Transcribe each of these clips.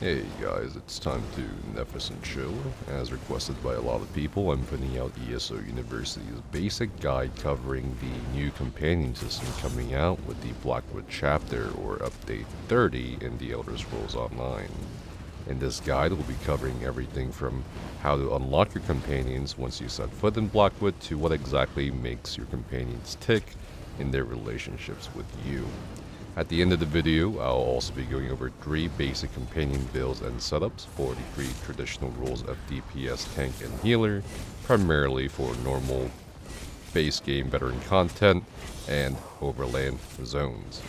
Hey guys, it's time to and Chill. As requested by a lot of people, I'm putting out ESO University's basic guide covering the new companion system coming out with the Blackwood chapter or update 30 in the Elder Scrolls Online. In this guide, we'll be covering everything from how to unlock your companions once you set foot in Blackwood to what exactly makes your companions tick in their relationships with you. At the end of the video, I'll also be going over three basic companion builds and setups for the three traditional roles of DPS, tank, and healer, primarily for normal base game veteran content and overland zones.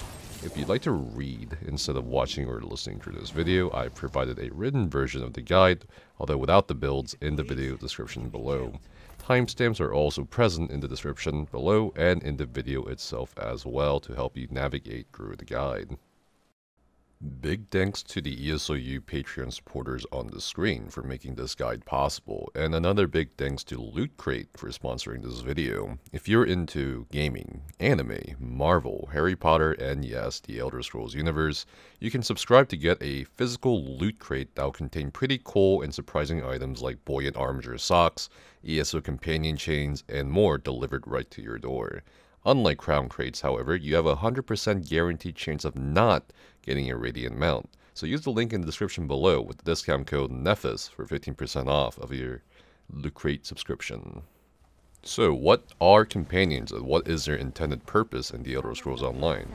If you'd like to read instead of watching or listening to this video, I've provided a written version of the guide, although without the builds, in the video description below. Timestamps are also present in the description below and in the video itself as well to help you navigate through the guide. Big thanks to the ESOU Patreon supporters on the screen for making this guide possible, and another big thanks to Loot Crate for sponsoring this video. If you're into gaming, anime, Marvel, Harry Potter, and yes, the Elder Scrolls universe, you can subscribe to get a physical Loot Crate that will contain pretty cool and surprising items like Buoyant Armiger socks, ESO companion chains, and more delivered right to your door. Unlike crown crates, however, you have a 100% guaranteed chance of not getting a Radiant mount. So use the link in the description below with the discount code NEFAS for 15% off of your Loot Crate subscription. So what are companions and what is their intended purpose in The Elder Scrolls Online?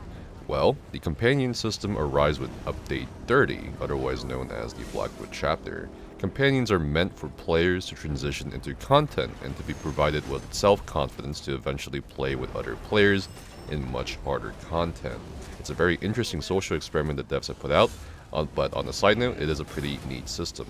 Well, the companion system arrives with Update 30, otherwise known as the Blackwood chapter. Companions are meant for players to transition into content and to be provided with self-confidence to eventually play with other players in much harder content. It's a very interesting social experiment that devs have put out, uh, but on a side note, it is a pretty neat system.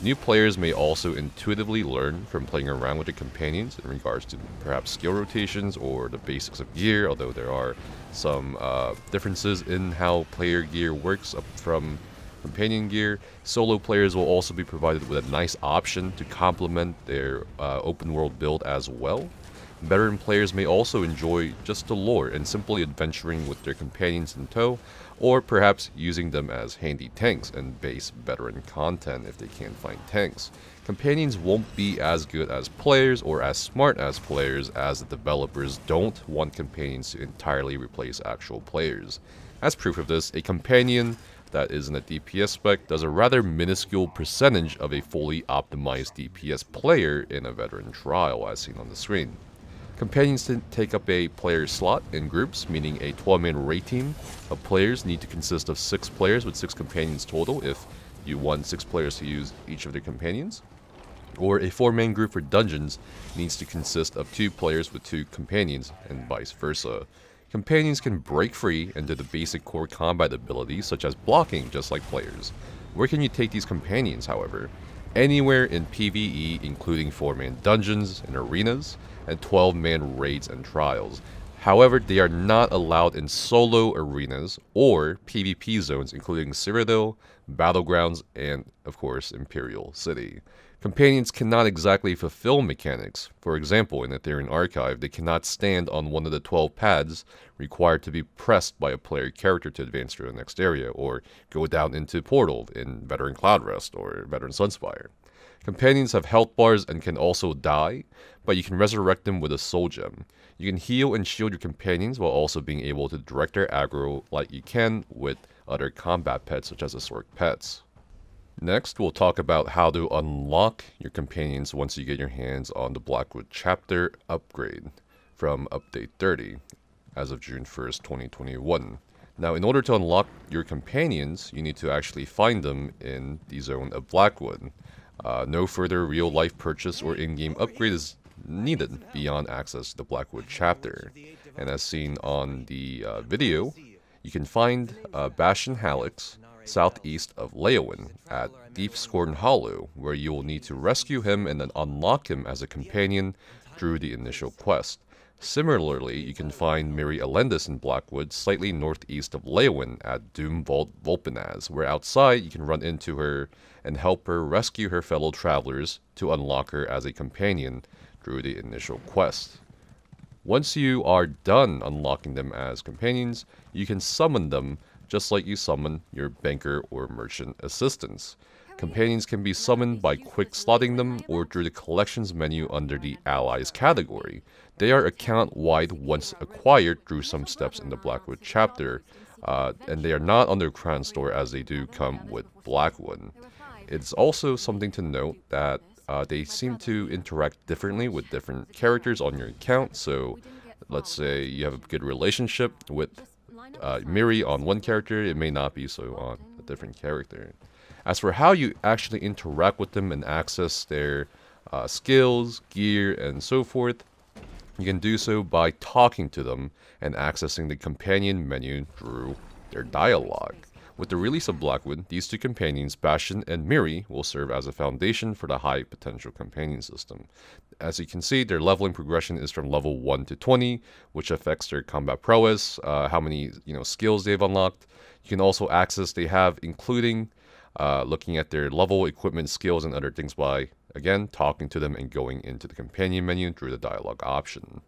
New players may also intuitively learn from playing around with the companions in regards to perhaps skill rotations or the basics of gear, although there are some uh, differences in how player gear works from companion gear. Solo players will also be provided with a nice option to complement their uh, open world build as well. Veteran players may also enjoy just the lore and simply adventuring with their companions in tow, or perhaps using them as handy tanks and base veteran content if they can't find tanks. Companions won't be as good as players or as smart as players as the developers don't want companions to entirely replace actual players. As proof of this, a companion that is in a DPS spec does a rather minuscule percentage of a fully optimized DPS player in a veteran trial as seen on the screen. Companions take up a player slot in groups, meaning a 12-man raid team of players need to consist of 6 players with 6 companions total if you want 6 players to use each of their companions. Or a 4-man group for dungeons needs to consist of 2 players with 2 companions, and vice versa. Companions can break free and do the basic core combat abilities such as blocking just like players. Where can you take these companions, however? Anywhere in PvE including 4-man dungeons and arenas, and 12-man raids and trials. However, they are not allowed in solo arenas or PvP zones including Cyrodiil, Battlegrounds, and of course Imperial City. Companions cannot exactly fulfill mechanics. For example, in Aetherian Archive, they cannot stand on one of the 12 pads required to be pressed by a player character to advance to the next area, or go down into Portal in Veteran Cloudrest or Veteran Sunspire. Companions have health bars and can also die, but you can resurrect them with a soul gem. You can heal and shield your companions while also being able to direct their aggro like you can with other combat pets such as Asorc pets. Next, we'll talk about how to unlock your companions once you get your hands on the Blackwood chapter upgrade from Update 30 as of June 1st, 2021. Now, in order to unlock your companions, you need to actually find them in the zone of Blackwood. Uh, no further real-life purchase or in-game upgrade is needed beyond access to the Blackwood chapter. And as seen on the uh, video, you can find uh, Bastian Hallix southeast of Leyawiin at Deepscorn Hollow, where you will need to rescue him and then unlock him as a companion through the initial quest. Similarly, you can find Mirri Elendis in Blackwood, slightly northeast of Leyawiin at Doomvault Vulpinaz, where outside you can run into her and help her rescue her fellow travelers to unlock her as a companion through the initial quest. Once you are done unlocking them as companions, you can summon them just like you summon your banker or merchant assistants. Companions can be summoned by quick slotting them or through the collections menu under the allies category. They are account wide once acquired through some steps in the Blackwood chapter, uh, and they are not under Crown Store as they do come with Blackwood. It's also something to note that uh, they seem to interact differently with different characters on your account. So, let's say you have a good relationship with uh, Mirri on one character, it may not be so on a different character. As for how you actually interact with them and access their uh, skills, gear, and so forth, you can do so by talking to them and accessing the companion menu through their dialogue. With the release of Blackwood, these two companions, Bastian and Mirri, will serve as a foundation for the high potential companion system. As you can see, their leveling progression is from level 1 to 20, which affects their combat prowess, uh, how many you know skills they've unlocked. You can also access they have, including uh, looking at their level, equipment, skills, and other things by, again, talking to them and going into the companion menu through the dialogue option.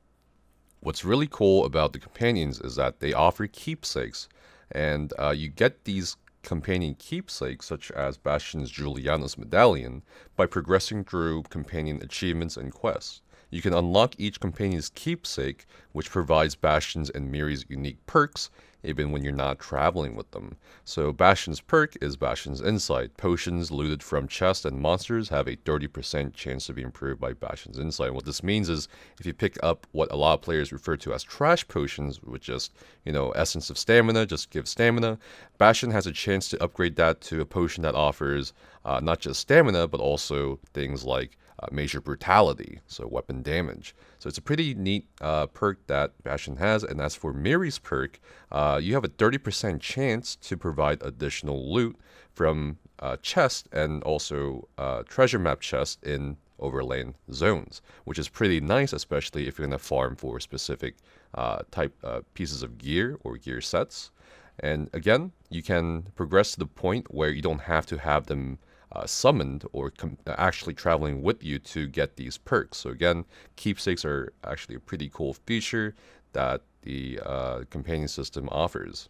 What's really cool about the companions is that they offer keepsakes, and uh, you get these companion keepsakes, such as Bastian's Julianus medallion, by progressing through companion achievements and quests. You can unlock each companion's keepsake, which provides Bastian's and Mirri's unique perks, even when you're not traveling with them. So Bastian's perk is Bastian's Insight. Potions looted from chests and monsters have a 30% chance to be improved by Bastian's Insight. What this means is if you pick up what a lot of players refer to as trash potions, which just, you know, essence of stamina, just give stamina, Bastian has a chance to upgrade that to a potion that offers uh, not just stamina, but also things like major brutality, so weapon damage. So it's a pretty neat uh, perk that Bastian has. And as for Mirri's perk, uh, you have a 30% chance to provide additional loot from uh, chest and also uh, treasure map chest in overland zones, which is pretty nice, especially if you're going to farm for specific uh, type pieces of gear or gear sets. And again, you can progress to the point where you don't have to have them uh, summoned or actually traveling with you to get these perks. So again, keepsakes are actually a pretty cool feature that the uh, companion system offers.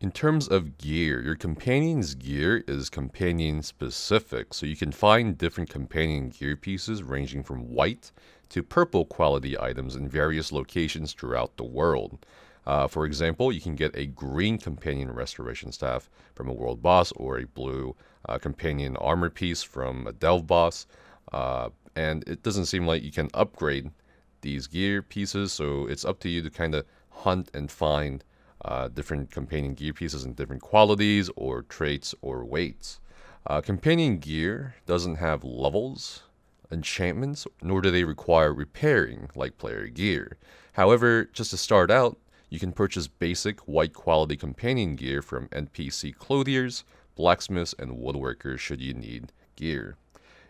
In terms of gear, your companion's gear is companion specific, so you can find different companion gear pieces ranging from white to purple quality items in various locations throughout the world. Uh, for example, you can get a green companion restoration staff from a world boss or a blue uh, companion armor piece from a delve boss. Uh, and it doesn't seem like you can upgrade these gear pieces, so it's up to you to kind of hunt and find uh, different companion gear pieces in different qualities or traits or weights. Uh, companion gear doesn't have levels, enchantments, nor do they require repairing like player gear. However, just to start out, you can purchase basic white quality companion gear from NPC clothiers, blacksmiths, and woodworkers should you need gear.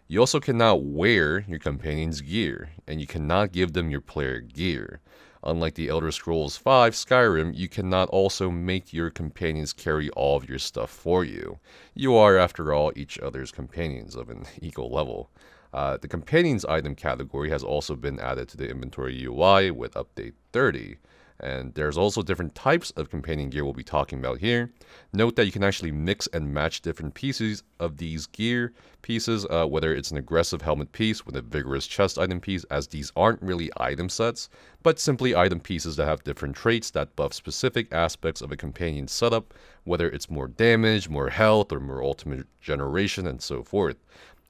You also cannot wear your companion's gear, and you cannot give them your player gear. Unlike the Elder Scrolls V Skyrim, you cannot also make your companions carry all of your stuff for you. You are, after all, each other's companions of an equal level. Uh, the companions item category has also been added to the inventory UI with update 30. And there's also different types of companion gear we'll be talking about here. Note that you can actually mix and match different pieces of these gear pieces, uh, whether it's an aggressive helmet piece with a vigorous chest item piece, as these aren't really item sets, but simply item pieces that have different traits that buff specific aspects of a companion setup, whether it's more damage, more health, or more ultimate generation, and so forth.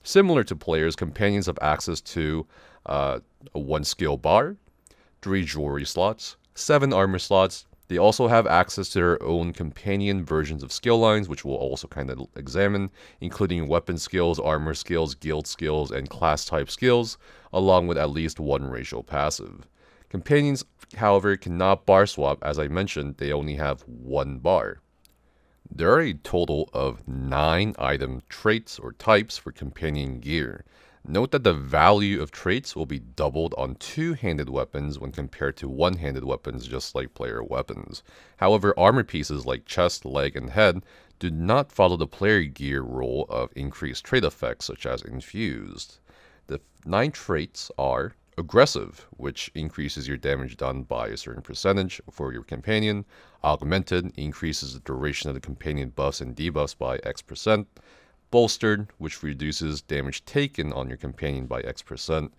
Similar to players, companions have access to uh, a one skill bar, three jewelry slots, 7 armor slots. They also have access to their own companion versions of skill lines, which we'll also kind of examine, including weapon skills, armor skills, guild skills, and class type skills, along with at least one racial passive. Companions, however, cannot bar swap, as I mentioned, they only have one bar. There are a total of 9 item traits or types for companion gear. Note that the value of traits will be doubled on two-handed weapons when compared to one-handed weapons just like player weapons. However, armor pieces like chest, leg, and head do not follow the player gear rule of increased trait effects such as infused. The nine traits are Aggressive, which increases your damage done by a certain percentage for your companion. Augmented increases the duration of the companion buffs and debuffs by X percent. Bolstered, which reduces damage taken on your companion by X percent.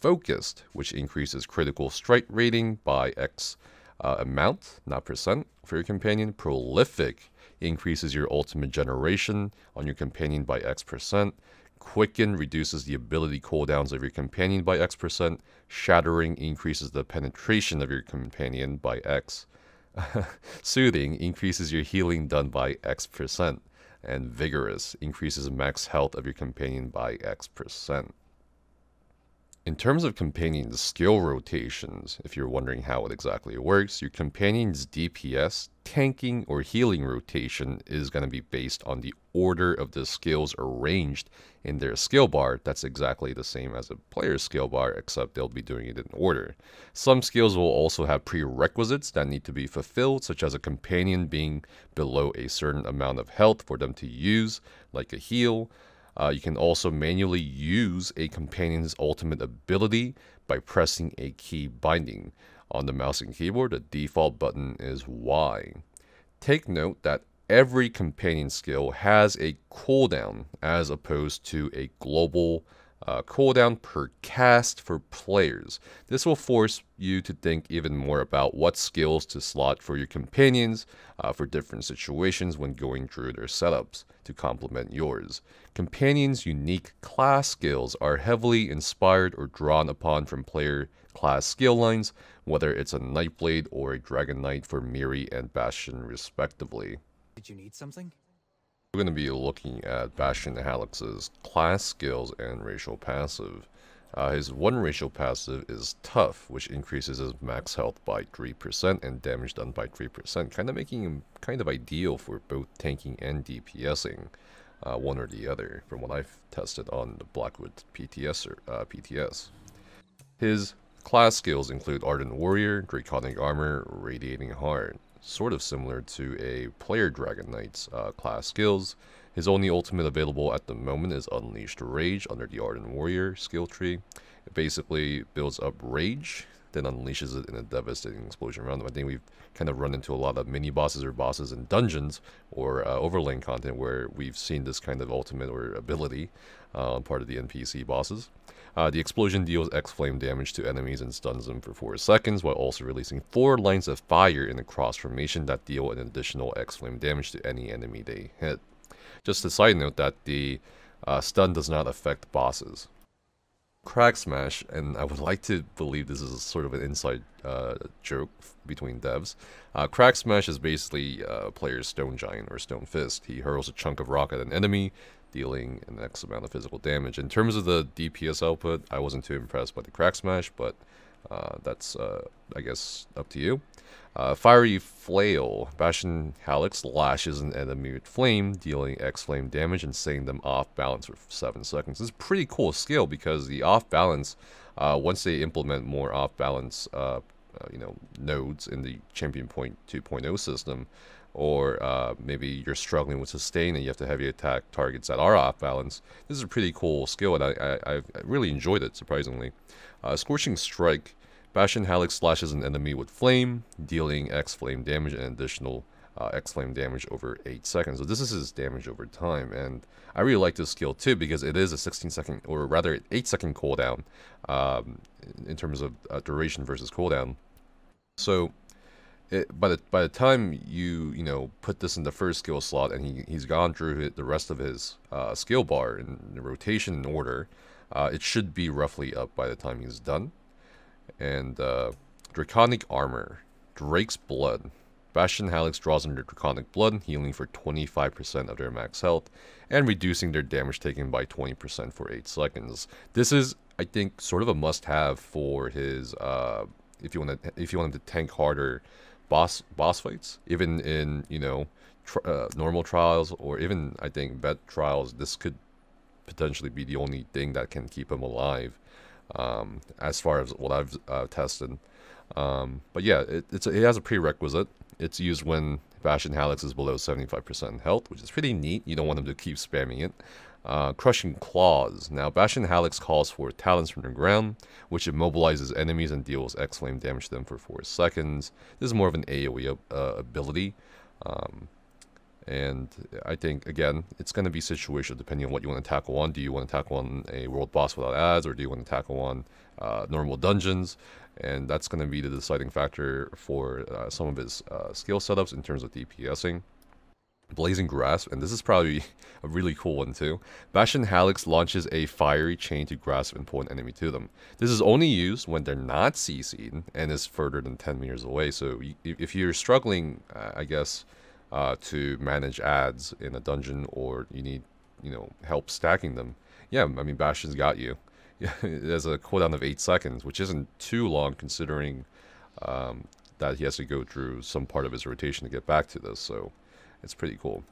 Focused, which increases critical strike rating by X uh, amount, not percent, for your companion. Prolific increases your ultimate generation on your companion by X percent. Quicken reduces the ability cooldowns of your companion by X percent. Shattering increases the penetration of your companion by X. Soothing increases your healing done by X percent. And Vigorous increases max health of your companion by X percent. In terms of companion's skill rotations, if you're wondering how it exactly works, your companion's DPS, tanking, or healing rotation is going to be based on the order of the skills arranged in their skill bar. That's exactly the same as a player's skill bar, except they'll be doing it in order. Some skills will also have prerequisites that need to be fulfilled, such as a companion being below a certain amount of health for them to use, like a heal. Uh, you can also manually use a companion's ultimate ability by pressing a key binding. On the mouse and keyboard, the default button is Y. Take note that every companion skill has a cooldown as opposed to a global uh, cooldown per cast for players. This will force you to think even more about what skills to slot for your companions uh, for different situations when going through their setups to complement yours. Companions' unique class skills are heavily inspired or drawn upon from player class skill lines, whether it's a Nightblade or a Dragon Knight for Mirri and Bastian respectively. Did you need something? We're going to be looking at Bastian Hallix's class skills and racial passive. Uh, his one racial passive is Tough, which increases his max health by 3% and damage done by 3%, kind of making him kind of ideal for both tanking and DPSing, uh, one or the other, from what I've tested on the Blackwood PTS. Or, uh, PTS. His class skills include Ardent Warrior, Draconic Armor, Radiating Heart sort of similar to a player Dragon Knight's uh, class skills. His only ultimate available at the moment is Unleashed Rage under the Ardent Warrior skill tree. It basically builds up Rage, then unleashes it in a devastating explosion round. I think we've kind of run into a lot of mini bosses or bosses in dungeons or uh, overlaying content where we've seen this kind of ultimate or ability uh, part of the NPC bosses. Uh, the explosion deals X flame damage to enemies and stuns them for 4 seconds, while also releasing 4 lines of fire in a cross formation that deal an additional X flame damage to any enemy they hit. Just a side note that the uh, stun does not affect bosses. Crack Smash, and I would like to believe this is sort of an inside uh, joke between devs. Uh, Crag Smash is basically uh, player's Stone Giant or Stone Fist. He hurls a chunk of rock at an enemy, dealing an X amount of physical damage. In terms of the DPS output, I wasn't too impressed by the Crack Smash, but uh, that's, uh, I guess, up to you. Uh, Fiery Flail. Bastian Hallix lashes an enemy with flame, dealing X flame damage and setting them off balance for 7 seconds. This is pretty cool skill because the off balance, uh, once they implement more off balance uh, you know, nodes in the Champion Point 2.0 system, or uh, maybe you're struggling with sustain and you have to heavy attack targets that are off balance. This is a pretty cool skill, and I, I, I really enjoyed it, surprisingly. Uh, Scorching Strike. Bastian Hallix slashes an enemy with flame, dealing X flame damage and additional uh, X flame damage over 8 seconds. So this is his damage over time, and I really like this skill too because it is a 16 second, or rather 8 second cooldown um, in terms of uh, duration versus cooldown. So it, by the by the time you you know put this in the first skill slot and he he's gone through the rest of his uh, skill bar in rotation order, uh, it should be roughly up by the time he's done. And uh, Draconic Armor, Drake's Blood. Bastian Hallix draws under Draconic Blood, healing for 25% of their max health, and reducing their damage taken by 20% for 8 seconds. This is, I think, sort of a must-have for his, uh, if you want to, if you want him to tank harder boss boss fights, even in you know uh, normal trials or even I think vet trials. This could potentially be the only thing that can keep him alive, um, as far as what I've uh, tested. Um, but yeah, it, it's it has a prerequisite. It's used when Bastian Hallix is below 75% health, which is pretty neat. You don't want them to keep spamming it. Uh, crushing Claws. Now, Bastian Hallix calls for talents from the ground, which immobilizes enemies and deals X flame damage to them for 4 seconds. This is more of an AoE uh, ability. Um, and I think, again, it's going to be situational depending on what you want to tackle on. Do you want to tackle on a world boss without ads, or do you want to tackle on uh, normal dungeons? And that's going to be the deciding factor for uh, some of his uh, skill setups in terms of DPSing. Blazing Grasp, and this is probably a really cool one too. Bastian Hallix launches a fiery chain to grasp and pull an enemy to them. This is only used when they're not CC'd and is further than 10 meters away. So if you're struggling, uh, I guess, uh, to manage ads in a dungeon or you need, you know, help stacking them, yeah, I mean, Bastian's got you. There's a cooldown of 8 seconds, which isn't too long considering um, that he has to go through some part of his rotation to get back to this. So it's pretty cool.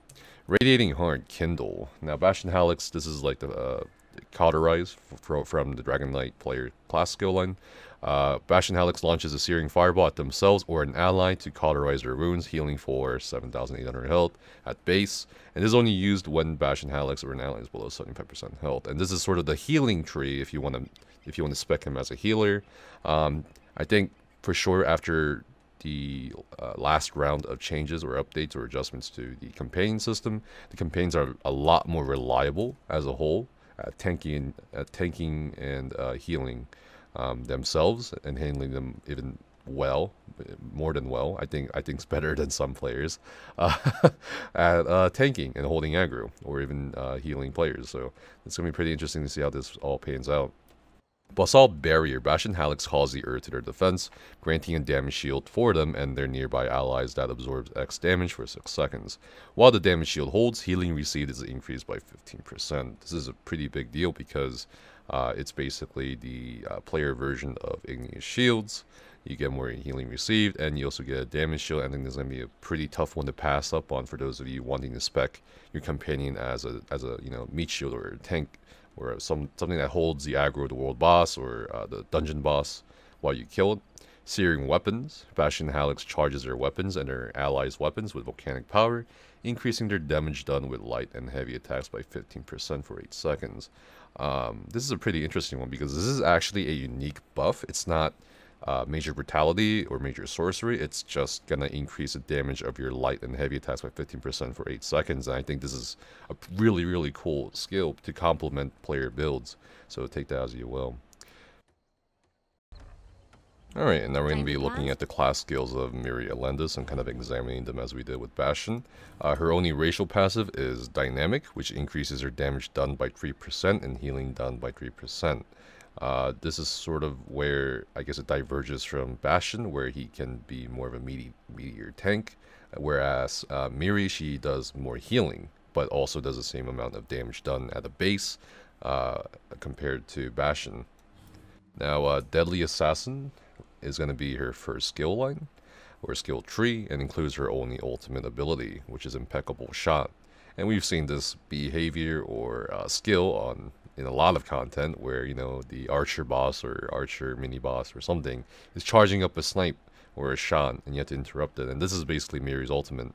Radiating Heart Kindle. Now, Bastian Hallix, this is like the uh, Cauterize from the Dragon Knight player class skill line. Uh, Bastian Hallix launches a Searing Fireball at themselves or an ally to cauterize their wounds, healing for 7,800 health at base. And this is only used when Bastian Hallix or an ally is below 75% health. And this is sort of the healing tree if you want to if you want to spec him as a healer. Um, I think for sure after the uh, last round of changes or updates or adjustments to the campaign system, the campaigns are a lot more reliable as a whole at tanking, at tanking and uh, healing um, themselves and handling them even well, more than well. I think I think it's better than some players uh, at uh, tanking and holding aggro or even uh, healing players. So it's gonna be pretty interesting to see how this all pans out. Basalt Barrier. Bastian Hallix calls the Earth to their defense, granting a damage shield for them and their nearby allies that absorbs X damage for 6 seconds. While the damage shield holds, healing received is increased by 15%. This is a pretty big deal because uh, it's basically the uh, player version of Igneous Shields. You get more healing received, and you also get a damage shield. I think this is going to be a pretty tough one to pass up on for those of you wanting to spec your companion as a as a you know meat shield or a tank or some something that holds the aggro of the world boss or uh, the dungeon boss while you kill it. Searing weapons. Bastian Hallix charges their weapons and their allies' weapons with volcanic power, increasing their damage done with light and heavy attacks by 15% for 8 seconds. Um, this is a pretty interesting one because this is actually a unique buff. It's not uh, major brutality or major sorcery. It's just gonna increase the damage of your light and heavy attacks by 15% for 8 seconds. And I think this is a really, really cool skill to complement player builds. So take that as you will. Alright, and now we're going to be looking at the class skills of Mirri Elendis and kind of examining them as we did with Bastian. Uh, her only racial passive is Dynamic, which increases her damage done by 3% and healing done by 3%. Uh, this is sort of where I guess it diverges from Bastian, where he can be more of a meaty, meatier tank, whereas uh, Mirri she does more healing, but also does the same amount of damage done at the base uh, compared to Bastian. Now, uh, Deadly Assassin is going to be her first skill line or skill tree and includes her only ultimate ability, which is Impeccable Shot. And we've seen this behavior or uh, skill on in a lot of content where, you know, the archer boss or archer mini boss or something is charging up a snipe or a shot and you have to interrupt it. And this is basically Mirri's ultimate.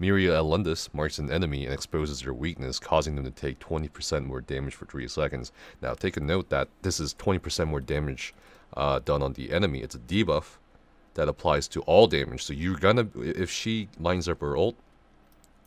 Mirri Elendis marks an enemy and exposes their weakness, causing them to take 20% more damage for 3 seconds. Now, take a note that this is 20% more damage uh, done on the enemy. It's a debuff that applies to all damage. So you're gonna, if she lines up her ult,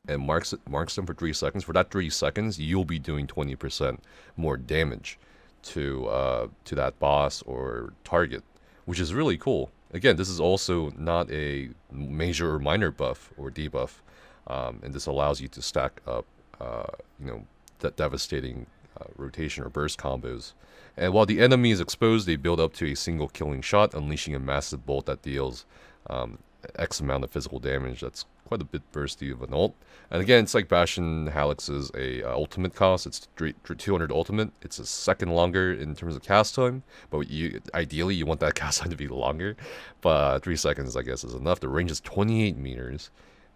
and marks it, marks them for three seconds. For that three seconds, you'll be doing 20% more damage to uh, to that boss or target, which is really cool. Again, this is also not a major or minor buff or debuff, um, and this allows you to stack up, uh, you know, that devastating uh, rotation or burst combos. And while the enemy is exposed, they build up to a single killing shot, unleashing a massive bolt that deals um, X amount of physical damage. That's quite a bit bursty of an ult. And again, it's like Bastian Hallix's a uh, ultimate cost. It's 200 ultimate. It's a second longer in terms of cast time, but you ideally you want that cast time to be longer. But uh, three seconds, I guess, is enough. The range is 28 meters,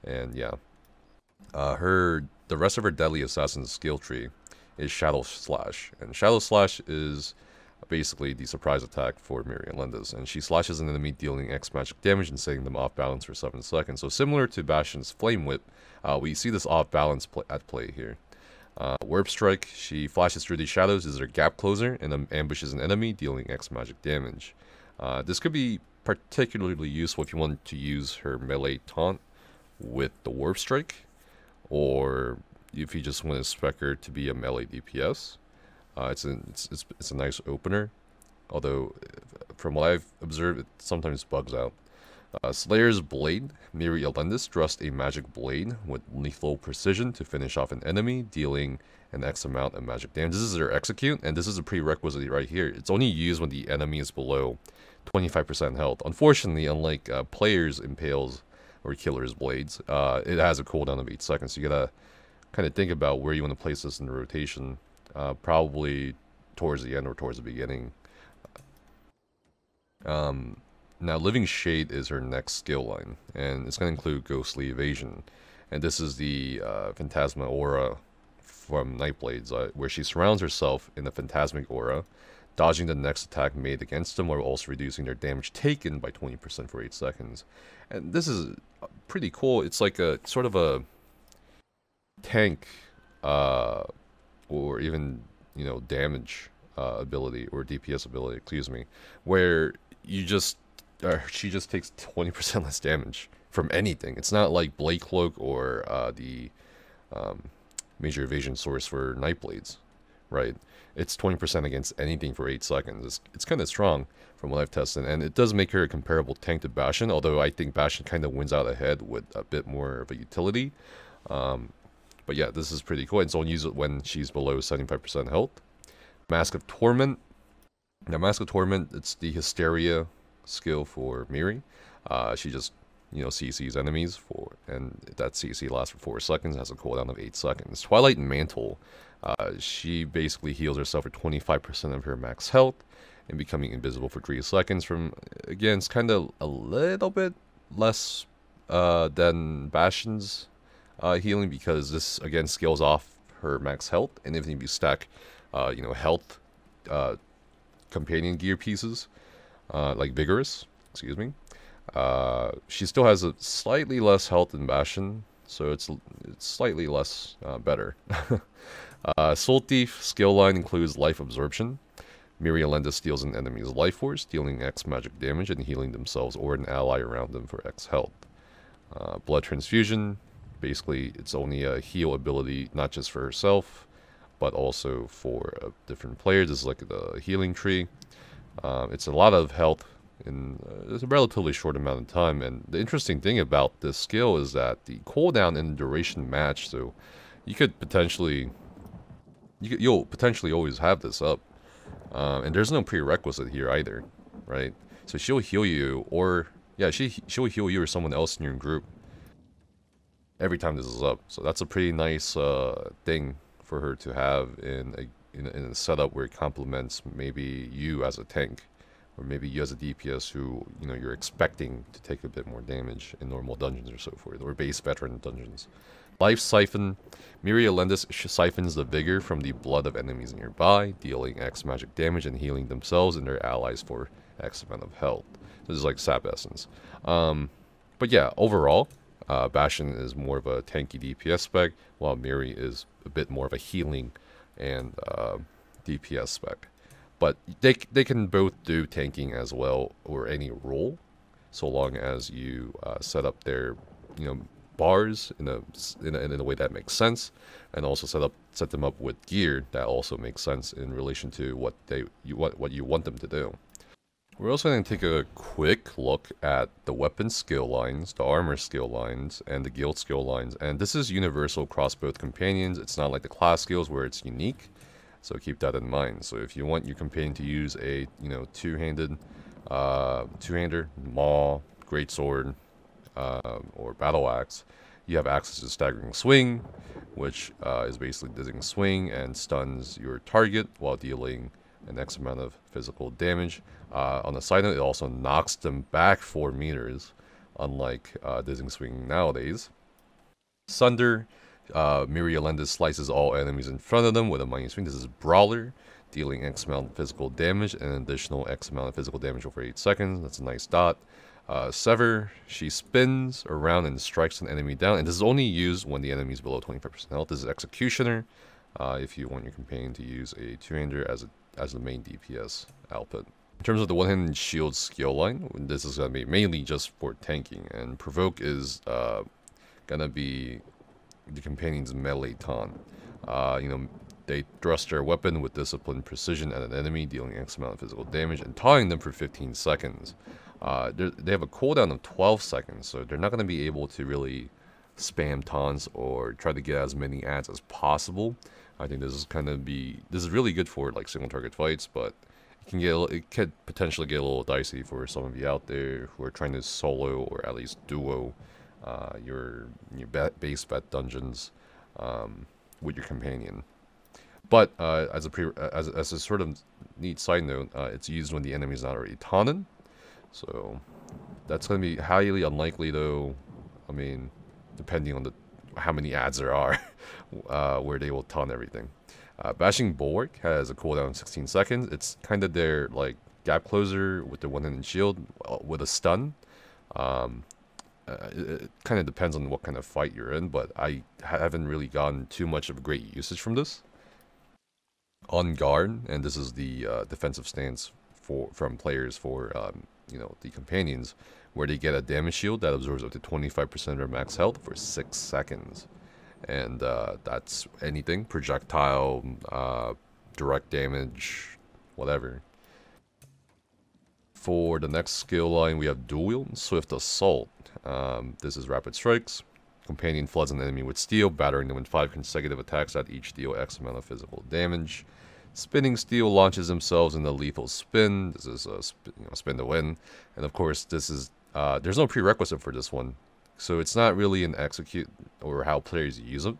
and yeah, uh, her the rest of her deadly assassin's skill tree is Shadow Slash, and Shadow Slash is basically the surprise attack for Mirri Elendis, and she slashes an enemy dealing X magic damage and setting them off balance for 7 seconds. So similar to Bastian's Flame Whip, uh, we see this off balance pl at play here. Uh, Warp Strike, she flashes through the shadows, is her gap closer, and um, ambushes an enemy, dealing X magic damage. Uh, this could be particularly useful if you want to use her melee taunt with the Warp Strike, or if you just want to spec her to be a melee DPS. Uh, it's, a, it's, it's, it's a nice opener, although from what I've observed, it sometimes bugs out. Uh, Slayer's Blade, Mirri Elendis thrust a magic blade with lethal precision to finish off an enemy, dealing an X amount of magic damage. This is their execute, and this is a prerequisite right here. It's only used when the enemy is below 25% health. Unfortunately, unlike uh, players' impales or killer's blades, uh, it has a cooldown of 8 seconds. So you gotta kind of think about where you want to place this in the rotation. Uh, probably towards the end or towards the beginning. Um, now, Living Shade is her next skill line, and it's going to include Ghostly Evasion. And this is the uh, Phantasma Aura from Nightblades, uh, where she surrounds herself in the Phantasmic Aura, dodging the next attack made against them while also reducing their damage taken by 20% for 8 seconds. And this is pretty cool. It's like a sort of a tank uh, or even, you know, damage uh, ability or DPS ability, excuse me, where you just uh, she just takes 20% less damage from anything. It's not like Blade Cloak or uh, the um, Major Evasion Source for Nightblades, right? It's 20% against anything for 8 seconds. It's, it's kind of strong from what I've tested, and it does make her a comparable tank to Bastian, although I think Bastian kind of wins out ahead with a bit more of a utility. Um, but yeah, this is pretty cool. It's only use it when she's below 75% health. Mask of Torment. Now, Mask of Torment, it's the Hysteria skill for Mirri. Uh, she just, you know, CCs enemies for, and that CC lasts for 4 seconds, has a cooldown of 8 seconds. Twilight Mantle, uh, she basically heals herself for 25% of her max health and becoming invisible for 3 seconds from, again, it's kind of a little bit less uh, than Bastian's uh, healing because this, again, scales off her max health, and if you stack, uh, you know, health uh, companion gear pieces, uh, like Vigorous, excuse me. Uh, she still has a slightly less health than Bastian, so it's it's slightly less uh, better. Soul Thief skill line includes Life Absorption. Mirri Elendis steals an enemy's life force, dealing X magic damage and healing themselves or an ally around them for X health. Uh, Blood Transfusion, basically it's only a heal ability, not just for herself, but also for uh, different players. Is like the healing tree. Um, it's a lot of health in uh, a relatively short amount of time. And the interesting thing about this skill is that the cooldown and duration match. So you could potentially, you you'll potentially always have this up. Um, and there's no prerequisite here either, right? So she'll heal you, or yeah, she she'll heal you or someone else in your group every time this is up. So that's a pretty nice uh, thing for her to have in a in, in a setup where it complements maybe you as a tank or maybe you as a DPS who you know you're expecting to take a bit more damage in normal dungeons or so forth, or base veteran dungeons. Life Siphon. Mirri Elendis siphons the vigor from the blood of enemies nearby, dealing X magic damage and healing themselves and their allies for X amount of health. This is like sap essence. Um, but yeah, overall, uh, Bastian is more of a tanky DPS spec, while Mirri is a bit more of a healing and uh, DPS spec. But they, they can both do tanking as well or any role, so long as you uh, set up their you know bars in a, in a in a way that makes sense, and also set up set them up with gear that also makes sense in relation to what they you what what you want them to do. We're also going to take a quick look at the weapon skill lines, the armor skill lines, and the guild skill lines. And this is universal across both companions. It's not like the class skills where it's unique. So keep that in mind. So if you want your companion to use a, you know, two-handed, uh, two-hander, maul, greatsword, uh, or battle axe, you have access to staggering swing, which uh, is basically dizzying swing and stuns your target while dealing an X amount of physical damage. Uh, on the side note, it also knocks them back 4 meters, unlike uh, Dizzying Swing nowadays. Sunder, uh, Mirri slices all enemies in front of them with a mighty swing. This is Brawler, dealing X amount of physical damage and an additional X amount of physical damage over 8 seconds. That's a nice dot. Uh, Sever, she spins around and strikes an enemy down, and this is only used when the enemy is below 25% health. This is Executioner, uh, if you want your companion to use a two-hander as, a, as the main DPS output. In terms of the one-handed shield skill line, this is going to be mainly just for tanking, and Provoke is uh, going to be the companion's melee taunt. Uh, you know, they thrust their weapon with disciplined precision at an enemy, dealing X amount of physical damage, and taunting them for 15 seconds. Uh, they have a cooldown of 12 seconds, so they're not going to be able to really spam taunts or try to get as many ads as possible. I think this is kind of be this is really good for like single target fights, but it can get it could potentially get a little dicey for some of you out there who are trying to solo or at least duo uh, your your base bet dungeons um, with your companion. But uh, as a pre as, as a sort of neat side note, uh, it's used when the enemy is not already taunted. So that's going to be highly unlikely, though. I mean, depending on the how many ads there are, uh, where they will taunt everything. Uh, Bashing Bulwark has a cooldown of 16 seconds. It's kind of their like gap closer with the one-handed shield uh, with a stun. Um, uh, it, it kind of depends on what kind of fight you're in, but I haven't really gotten too much of great usage from this. On guard, and this is the uh, defensive stance for from players for um, you know the companions, where they get a damage shield that absorbs up to 25% of their max health for six seconds, and uh, that's anything projectile, uh, direct damage, whatever. For the next skill line, we have Dual Swift Assault. Um, this is Rapid Strikes. Companion floods an enemy with steel, battering them in 5 consecutive attacks at each deal X amount of physical damage. Spinning Steel launches themselves in the lethal spin. This is a spin, you know, spin to win. And of course, this is uh, there's no prerequisite for this one. So it's not really an execute or how players use it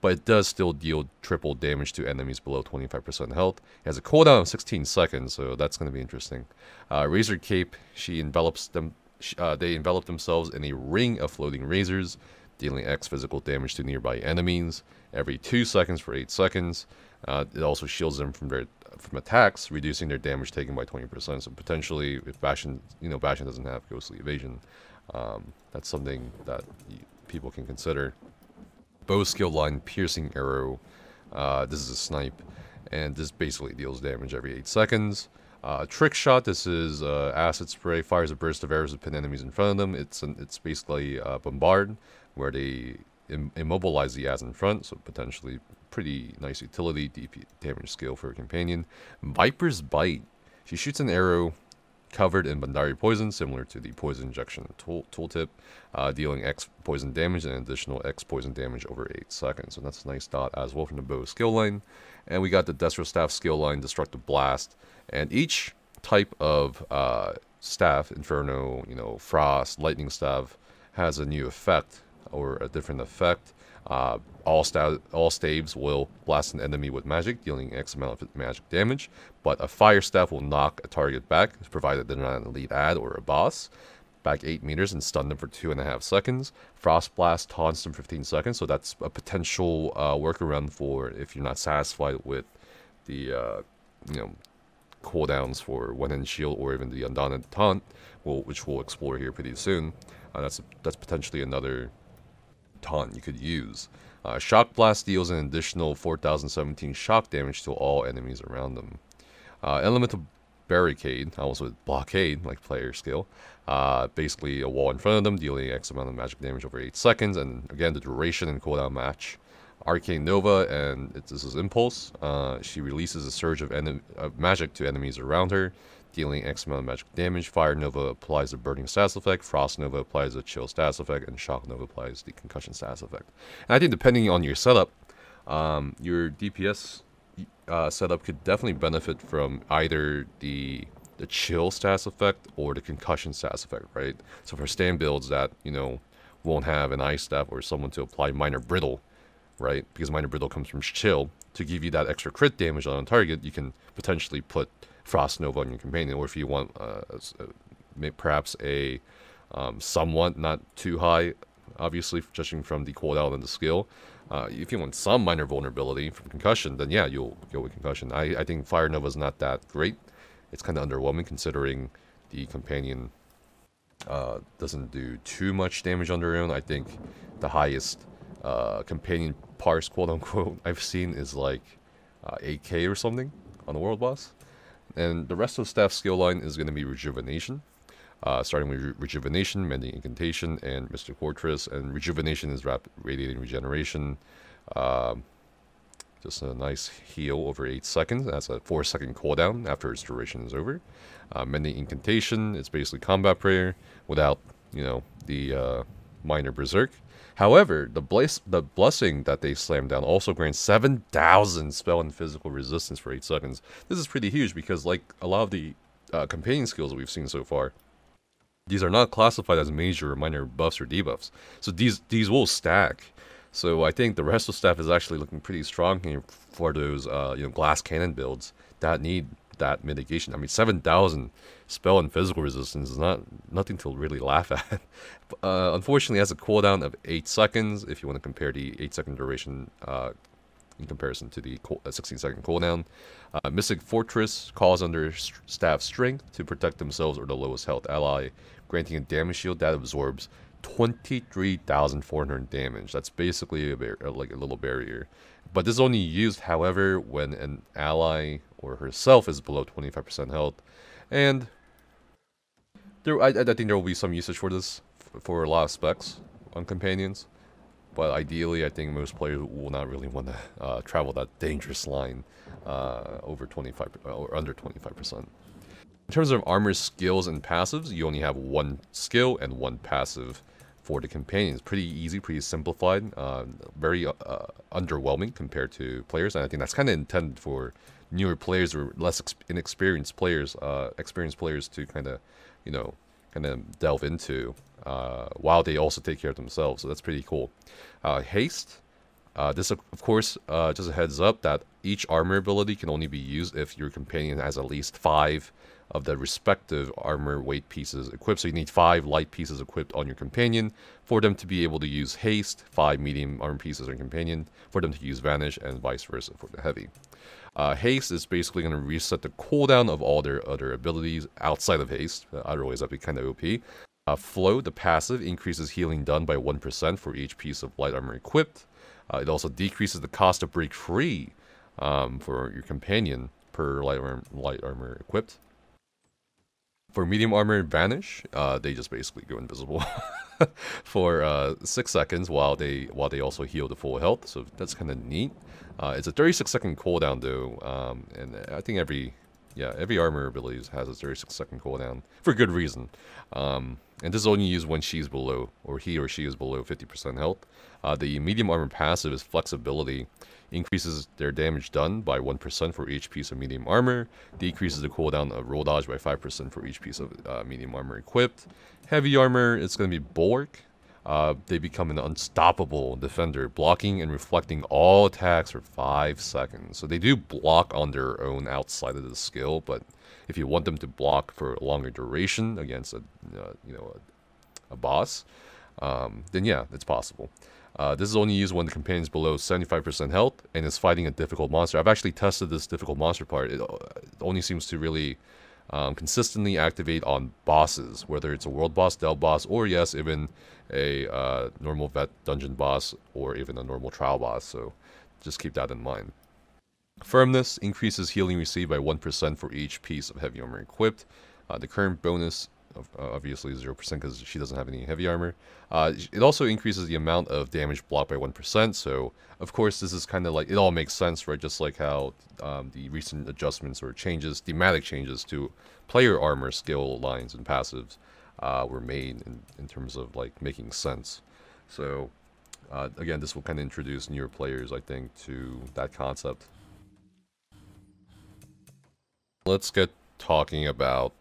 but it does still deal triple damage to enemies below 25% health. It has a cooldown of 16 seconds, so that's going to be interesting. Uh, Razor Cape, she envelops them. Uh, they envelop themselves in a ring of floating razors, dealing X physical damage to nearby enemies every two seconds for eight seconds. Uh, it also shields them from their from attacks, reducing their damage taken by 20%. So potentially, if Bastian, you know, Bastian doesn't have ghostly evasion, um, that's something that people can consider bow skill line piercing arrow. Uh, this is a snipe, and this basically deals damage every 8 seconds. Uh, trick shot, this is uh, acid spray, fires a burst of arrows to pin enemies in front of them. It's an, it's basically uh, bombard, where they Im immobilize the ads in front, so potentially pretty nice utility, DP damage skill for a companion. Viper's Bite, she shoots an arrow covered in Bandari poison, similar to the poison injection tool tooltip, uh, dealing X poison damage and additional X poison damage over 8 seconds. So that's a nice dot as well from the bow skill line. And we got the Destro Staff skill line, Destructive Blast. And each type of uh, staff, Inferno, you know, Frost, Lightning Staff, has a new effect or a different effect. Uh, all, sta all staves will blast an enemy with magic, dealing X amount of magic damage, but a fire staff will knock a target back, provided they're not an elite ad or a boss, back 8 meters and stun them for 2.5 seconds. Frost Blast taunts them 15 seconds, so that's a potential uh, workaround for if you're not satisfied with the, uh, you know, cooldowns for one hand shield or even the undaunted taunt, which we'll explore here pretty soon. Uh, that's that's potentially another taunt you could use. Uh, shock Blast deals an additional 4017 shock damage to all enemies around them. Uh, Elemental Barricade, almost with Blockade, like player skill. Uh, basically a wall in front of them, dealing X amount of magic damage over 8 seconds, and again, the duration and cooldown match. Arcane Nova, and this is Impulse. Uh, she releases a surge of, of magic to enemies around her, dealing X amount of magic damage. Fire Nova applies the burning status effect, Frost Nova applies the chill status effect, and Shock Nova applies the concussion status effect. And I think depending on your setup, um, your DPS uh, setup could definitely benefit from either the the chill status effect or the concussion status effect, right? So for stand builds that, you know, won't have an ice staff or someone to apply minor brittle, right? Because minor brittle comes from chill. To give you that extra crit damage on target, you can potentially put Frost Nova on your companion, or if you want uh, uh perhaps a um, somewhat not too high, obviously judging from the cooldown and the skill. Uh, if you want some minor vulnerability from concussion, then yeah, you'll go with concussion. I, I think Fire Nova is not that great. It's kind of underwhelming considering the companion uh, doesn't do too much damage on their own. I think the highest uh, companion parse, quote unquote, I've seen is like uh, 8k or something on the world boss. And the rest of staff skill line is going to be Rejuvenation. Uh, starting with Re Rejuvenation, Mending Incantation, and Mystic Fortress. And Rejuvenation is Rapid Radiating Regeneration. Um, just a nice heal over 8 seconds. That's a 4 second cooldown after its duration is over. Uh, Mending Incantation, it's basically combat prayer without, you know, the uh, minor berserk. However, the, bless the blessing that they slam down also grants 7,000 spell and physical resistance for 8 seconds. This is pretty huge because like a lot of the uh, companion skills we've seen so far, these are not classified as major or minor buffs or debuffs. So these these will stack. So I think the Resto Staff is actually looking pretty strong here for those uh, you know glass cannon builds that need that mitigation. I mean, 7,000 spell and physical resistance is not nothing to really laugh at. uh, unfortunately, has a cooldown of 8 seconds if you want to compare the 8 second duration uh, in comparison to the uh, 16 second cooldown. Uh, Mystic Fortress calls under staff strength to protect themselves or the lowest health ally, granting a damage shield that absorbs 23,400 damage. That's basically a like a little barrier. But this is only used, however, when an ally or herself is below 25% health. And there, I, I think there will be some usage for this for a lot of specs on companions. But ideally, I think most players will not really want to uh, travel that dangerous line uh, over 25 or under 25%. In terms of armor skills and passives, you only have one skill and one passive for the companions. Pretty easy, pretty simplified, uh, very uh, underwhelming compared to players, and I think that's kind of intended for newer players or less inexperienced players, uh, experienced players to kind of, you know, kind of delve into uh, while they also take care of themselves. So that's pretty cool. Uh, haste. Uh, this, of course, just a heads up that each armor ability can only be used if your companion has at least five of the respective armor weight pieces equipped. So you need five light pieces equipped on your companion for them to be able to use haste, five medium armor pieces on your companion for them to use vanish, and vice versa for the heavy. Uh, haste is basically going to reset the cooldown of all their other abilities outside of haste. Uh, otherwise, that'd be kind of OP. Uh, flow, the passive, increases healing done by 1% for each piece of light armor equipped. Uh, it also decreases the cost to break free um, for your companion per light light armor equipped. For medium armor vanish, uh, they just basically go invisible for uh, six seconds while they while they also heal the full health. So that's kind of neat. Uh, it's a 36 second cooldown though, um, and I think every yeah every armor ability has a 36 second cooldown for good reason. Um, and this is only used when she's below or he or she is below 50% health. Uh, the medium armor passive is flexibility increases their damage done by 1% for each piece of medium armor, decreases the cooldown of roll dodge by 5% for each piece of uh, medium armor equipped. Heavy armor, it's going to be bulwark. Uh, they become an unstoppable defender, blocking and reflecting all attacks for 5 seconds. So they do block on their own outside of the skill, but if you want them to block for a longer duration against a, uh, you know, a, a boss, um, then yeah, it's possible. Uh, this is only used when the companion is below 75% health and is fighting a difficult monster. I've actually tested this difficult monster part. It, uh, it only seems to really um, consistently activate on bosses, whether it's a world boss, delve boss, or yes, even a uh, normal vet dungeon boss, or even a normal trial boss. So just keep that in mind. Firmness increases healing received by 1% for each piece of heavy armor equipped. Uh, the current bonus obviously 0% because she doesn't have any heavy armor. Uh, it also increases the amount of damage blocked by 1%, so of course this is kind of like, it all makes sense, right? Just like how um, the recent adjustments or changes, thematic changes to player armor skill lines and passives uh, were made in, in terms of like making sense. So uh, again, this will kind of introduce newer players, I think, to that concept. Let's get talking about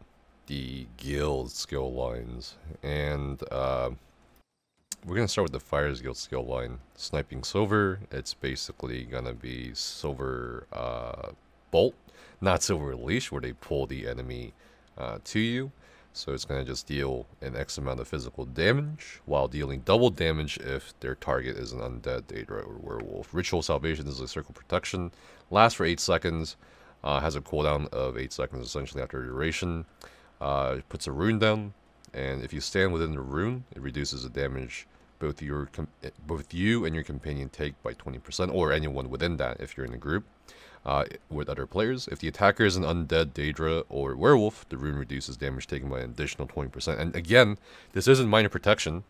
the guild skill lines. And uh, we're going to start with the Fighters Guild skill line. Sniping Silver, it's basically going to be Silver uh, Bolt, not Silver Leash, where they pull the enemy uh, to you. So it's going to just deal an X amount of physical damage, while dealing double damage if their target is an undead, Daedra, or werewolf. Ritual Salvation is a circle protection, lasts for 8 seconds, uh, has a cooldown of 8 seconds essentially after duration. Uh, it puts a rune down, and if you stand within the rune, it reduces the damage both your eh, both you and your companion take by 20%, or anyone within that if you're in a group uh, with other players. If the attacker is an undead, Daedra, or werewolf, the rune reduces damage taken by an additional 20%. And again, this isn't minor protection,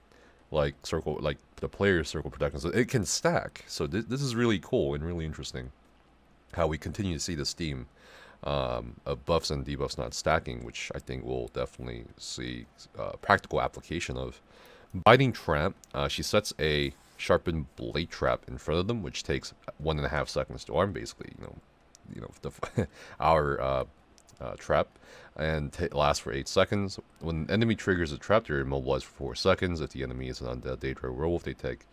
like circle, like the player's circle protection. So it can stack. So th this is really cool and really interesting. How we continue to see this theme um, of buffs and debuffs not stacking, which I think we'll definitely see uh, practical application of. Biting Trap, uh, she sets a sharpened blade trap in front of them, which takes one and a half seconds to arm, basically. You know, you know, the, our uh, uh, trap, and lasts for eight seconds. When an enemy triggers a trap, they're immobilized for four seconds. If the enemy is an undead Daedra werewolf, they take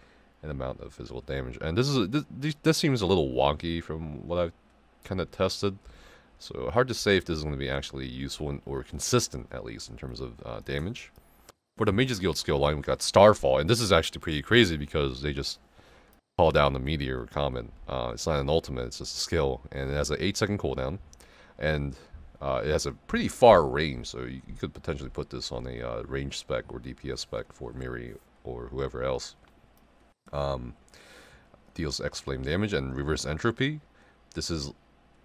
an amount of physical damage. And this is a, this, this seems a little wonky from what I've kind of tested. So hard to say if this is going to be actually useful or consistent, at least, in terms of uh, damage. For the Mages Guild skill line, we got Starfall, and this is actually pretty crazy because they just call down the Meteor Comet. Uh, it's not an ultimate, it's just a skill, and it has an 8 second cooldown, and uh, it has a pretty far range, so you, could potentially put this on a uh, range spec or DPS spec for Mirri or whoever else. Um, deals X flame damage and reverse entropy. This is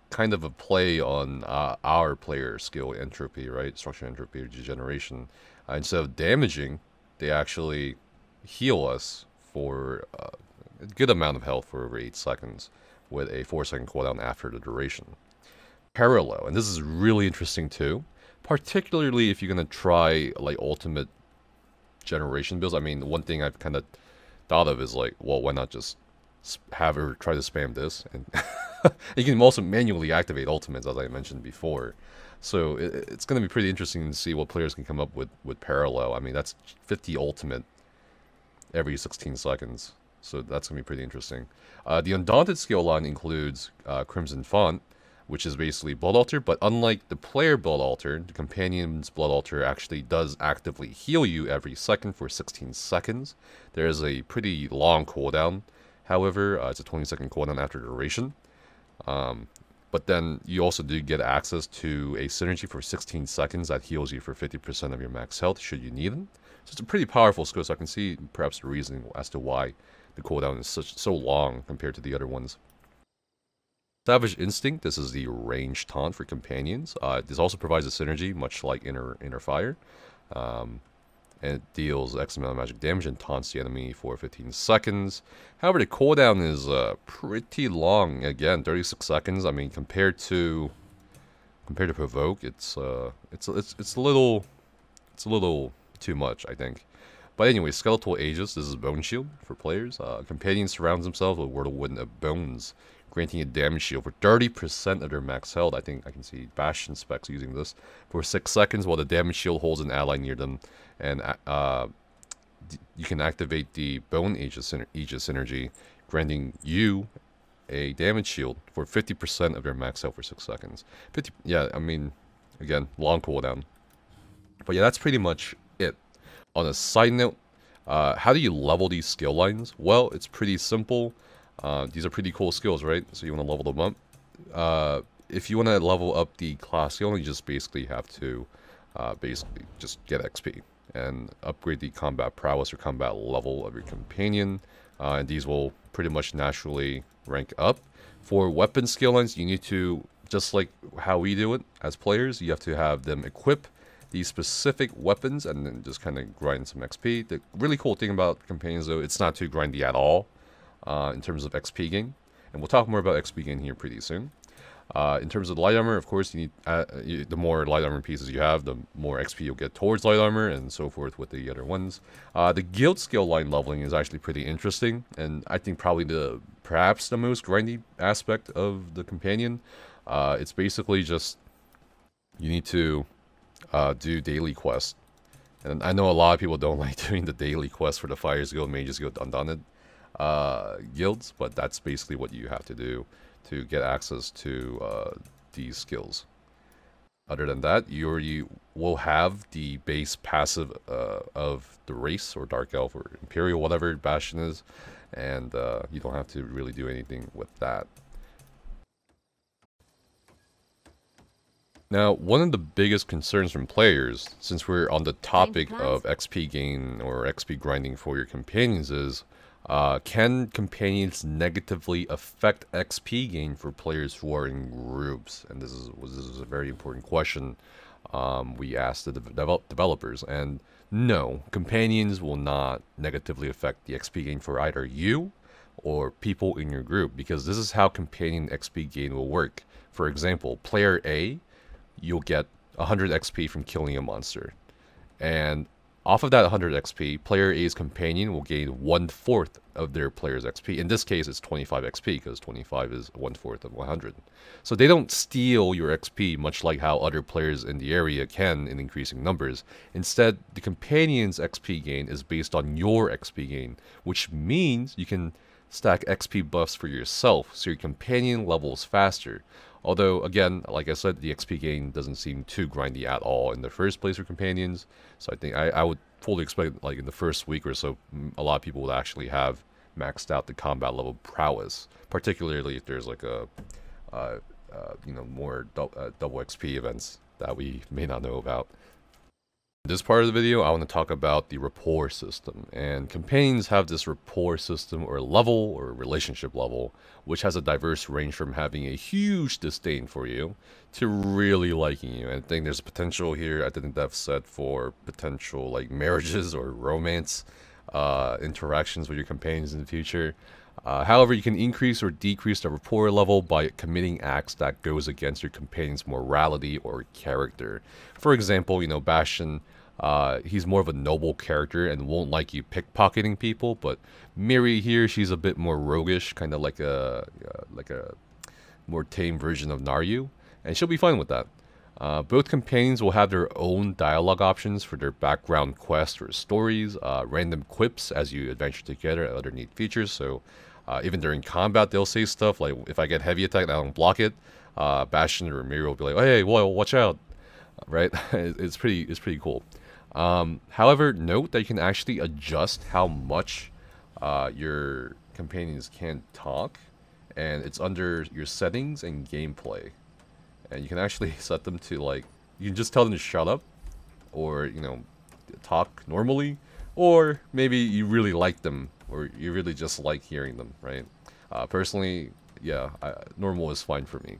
kind of a play on uh, our player skill entropy, right? Structure entropy degeneration. Uh, instead of damaging, they actually heal us for uh, a good amount of health for over 8 seconds with a 4 second cooldown after the duration. Parallel, and this is really interesting too, particularly if you're going to try like ultimate generation builds. I mean, one thing I've kind of thought of is like, well, why not just have her try to spam this and you can also manually activate ultimates, as I mentioned before. So it, it's going to be pretty interesting to see what players can come up with with parallel. I mean, that's 50 ultimate every 16 seconds. So that's going to be pretty interesting. Uh, the Undaunted skill line includes uh, Crimson Font, which is basically Blood Altar, but unlike the player Blood Altar, the companion's Blood Altar actually does actively heal you every second for 16 seconds. There is a pretty long cooldown, however, uh, it's a 20 second cooldown after duration. Um, but then you also do get access to a synergy for 16 seconds that heals you for 50% of your max health should you need them. So it's a pretty powerful skill, so I can see perhaps the reasoning as to why the cooldown is such so long compared to the other ones. Savage Instinct, this is the range taunt for companions. Uh, this also provides a synergy, much like Inner, Inner Fire. Um, and it deals X amount of magic damage and taunts the enemy for 15 seconds. However, the cooldown is uh, pretty long. Again, 36 seconds. I mean, compared to compared to provoke, it's uh, it's it's it's a little it's a little too much, I think. But anyway, Skeletal Aegis. This is Bone Shield for players. Uh, companion surrounds himself with whirlwind of bones granting a damage shield for 30% of their max health. I think I can see Bastian specs using this for 6 seconds while the damage shield holds an ally near them. And uh, you can activate the Bone Aegis, Aegis Synergy, granting you a damage shield for 50% of their max health for 6 seconds. 50, yeah, I mean, again, long cooldown. But yeah, that's pretty much it. On a side note, uh, how do you level these skill lines? Well, it's pretty simple. Uh, these are pretty cool skills, right? So you want to level them up. Uh, if you want to level up the class, you only just basically have to uh, basically just get XP and upgrade the combat prowess or combat level of your companion. Uh, and these will pretty much naturally rank up. For weapon skill lines, you need to, just like how we do it as players, you have to have them equip these specific weapons and then just kind of grind some XP. The really cool thing about companions though, it's not too grindy at all uh, in terms of XP gain. And we'll talk more about XP gain here pretty soon. Uh, in terms of light armor, of course, you need uh, you, the more light armor pieces you have, the more XP you'll get towards light armor, and so forth with the other ones. Uh, the guild skill line leveling is actually pretty interesting, and I think probably the perhaps the most grindy aspect of the companion. Uh, it's basically just you need to uh, do daily quests, and I know a lot of people don't like doing the daily quests for the Fighters Guild, Mages Guild, Undaunted uh, guilds, but that's basically what you have to do to get access to uh, these skills. Other than that, you already will have the base passive uh, of the race or Dark Elf or Imperial, whatever Bastian is, and uh, you don't have to really do anything with that. Now, one of the biggest concerns from players, since we're on the topic of XP gain or XP grinding for your companions, is uh, can companions negatively affect XP gain for players who are in groups? And this is this is a very important question um, we asked the de developers, and no, companions will not negatively affect the XP gain for either you or people in your group because this is how companion XP gain will work. For example, player A you'll get 100 XP from killing a monster. And off of that 100 XP, player A's companion will gain one fourth of their player's XP. In this case, it's 25 XP because 25 is one fourth of 100. So they don't steal your XP much like how other players in the area can in increasing numbers. Instead, the companion's XP gain is based on your XP gain, which means you can stack XP buffs for yourself so your companion levels faster. Although, again, like I said, the XP gain doesn't seem too grindy at all in the first place for companions. So I think I, I would fully expect, like in the first week or so, a lot of people would actually have maxed out the combat level prowess. Particularly if there's like a, uh, uh, you know, more do uh, double XP events that we may not know about this part of the video, I want to talk about the rapport system. And companions have this rapport system or level or relationship level, which has a diverse range from having a huge disdain for you to really liking you. And I think there's potential here, I think that's said for potential like marriages or romance uh, interactions with your companions in the future. Uh, however, you can increase or decrease the rapport level by committing acts that goes against your companion's morality or character. For example, you know, Bastian uh, he's more of a noble character and won't like you pickpocketing people, but Mirri here, she's a bit more roguish, kind of like a uh, like a more tame version of Naryu, and she'll be fine with that. Uh, both companions will have their own dialogue options for their background quests or stories, uh, random quips as you adventure together, and other neat features. So uh, even during combat, they'll say stuff like, if I get heavy attack I don't block it, uh, Bastian or Mirri will be like, hey, whoa, watch out, right? it's pretty, it's pretty cool. Um, however, note that you can actually adjust how much uh, your companions can talk, and it's under your settings and gameplay. And you can actually set them to like, you can just tell them to shut up, or, you know, talk normally, or maybe you really like them, or you really just like hearing them, right? Uh, personally, yeah, I, normal is fine for me.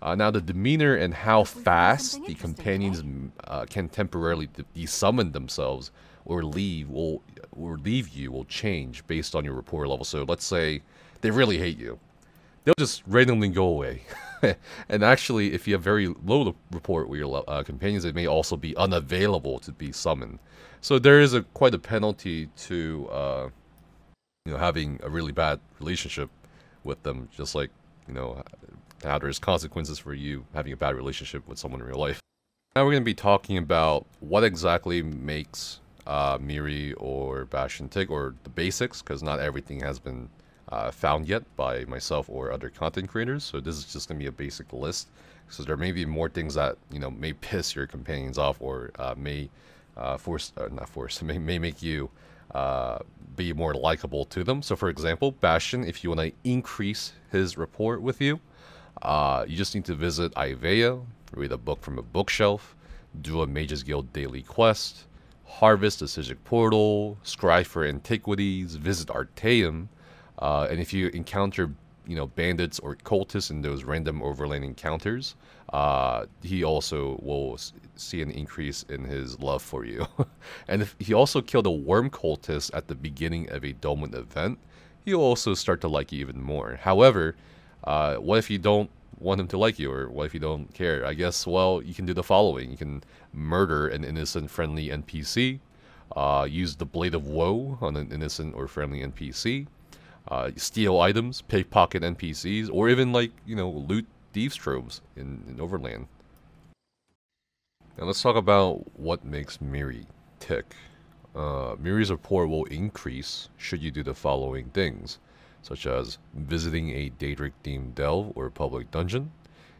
Uh, now, the demeanor and how fast the companions uh, can temporarily desummon themselves or leave will or leave you will change based on your rapport level. So let's say they really hate you, they'll just randomly go away. and actually, if you have very low rapport with your uh, companions, it may also be unavailable to be summoned. So there is a quite a penalty to uh, you know having a really bad relationship with them, just like you know how there's consequences for you having a bad relationship with someone in real life. Now we're going to be talking about what exactly makes uh, Mirri or Bastian tick, or the basics, because not everything has been uh, found yet by myself or other content creators. So this is just going to be a basic list. So there may be more things that, you know, may piss your companions off or uh, may uh, force, uh, not force, may, may make you uh, be more likable to them. So for example, Bastian, if you want to increase his rapport with you, uh, you just need to visit Eyevea, read a book from a bookshelf, do a Mages Guild daily quest, harvest the Psijic Portal, scry for antiquities, visit Artaeum, uh, and if you encounter you know bandits or cultists in those random overland encounters, uh, he also will see an increase in his love for you. and if he also killed a worm cultist at the beginning of a Dolmen event, he'll also start to like you even more. However, uh, what if you don't want him to like you, or what if you don't care? I guess, well, you can do the following. You can murder an innocent friendly NPC, uh, use the Blade of Woe on an innocent or friendly NPC, uh, steal items, pickpocket NPCs, or even, like, you know, loot thieves' troves in, in Overland. Now let's talk about what makes Mirri tick. Uh, Mirri's rapport will increase should you do the following things such as visiting a Daedric themed delve or public dungeon.